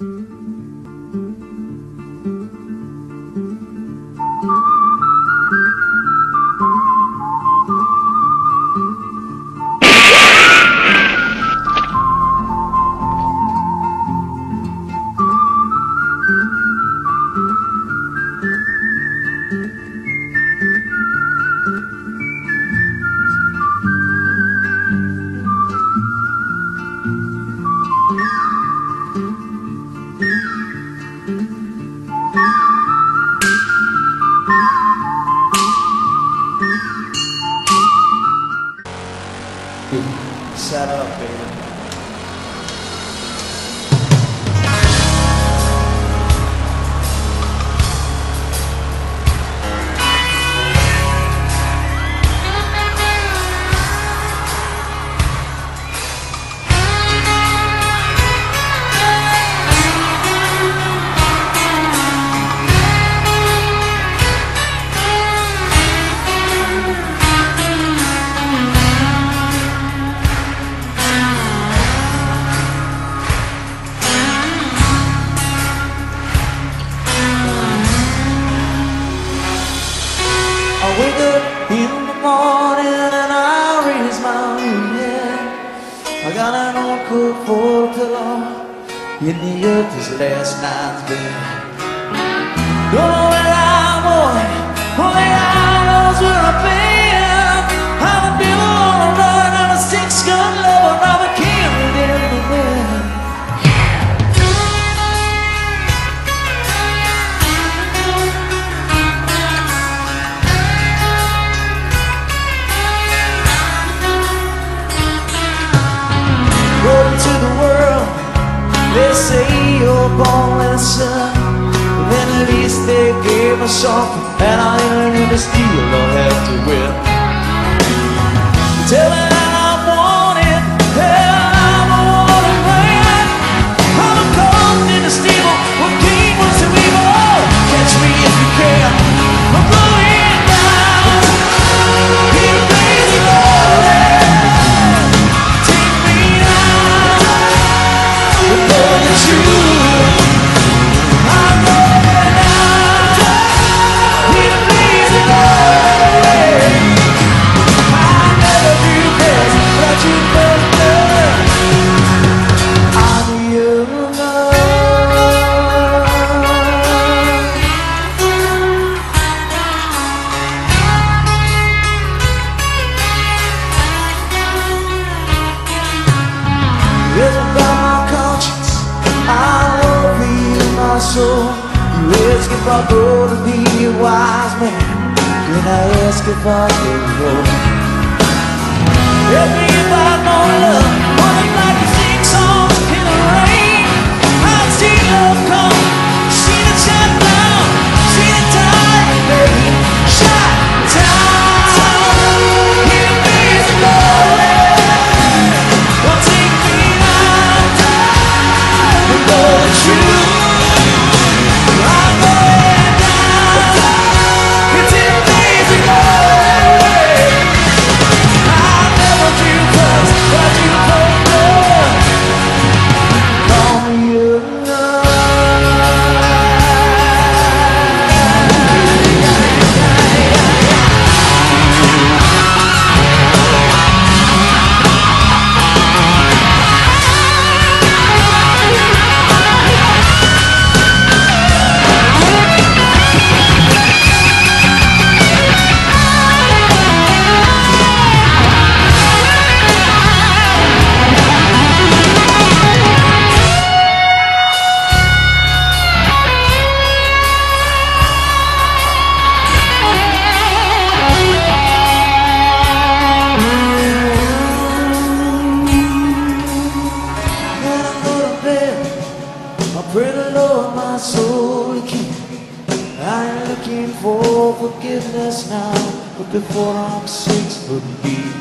Música 嗯 wake up in the morning and I raise my head. I got an old for the pillow in the earth this last night's bed. been. to the world. They say you're born with a son Then at least they gave us something And I learned gonna steal or have to will Tell if I go to be a wise man? Can I ask if I can grow? Help me looking for forgiveness now, but before I'm six foot deep.